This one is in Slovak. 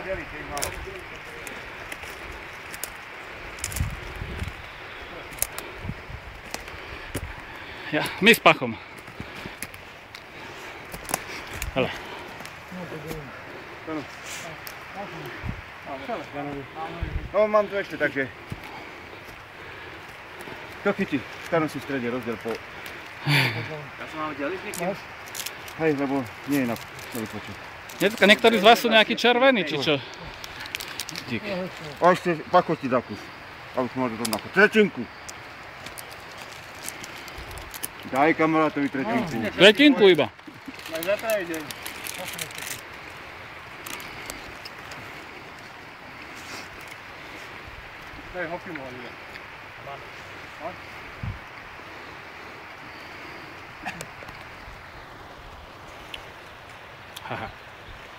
sa delíte ich malo. Ja, my s pachom. Hele. No mám tu ešte, takže... Kto chytí? Starom si v strede rozdiel po... Ja sa mám deliť niekým? Hej, lebo nie je na počet. Dneska niektorí z vás sú nejakí červení, či čo? Dík. A ešte pakoti dá kus. A už môže to na Tretinku. Daj kamarátovi tretinku. Tretinku iba. Aj zatra idem. Daj hopy mu ale. Haha.